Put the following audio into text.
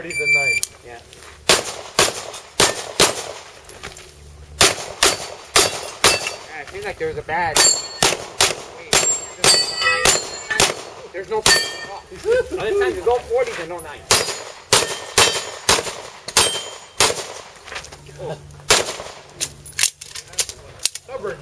Ready the nine. Yeah. yeah. It seems like there's a bad. There's no. There's no. Other times there's no 40s and no 9s. Oh. Stubborn.